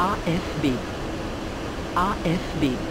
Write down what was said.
AFB AFB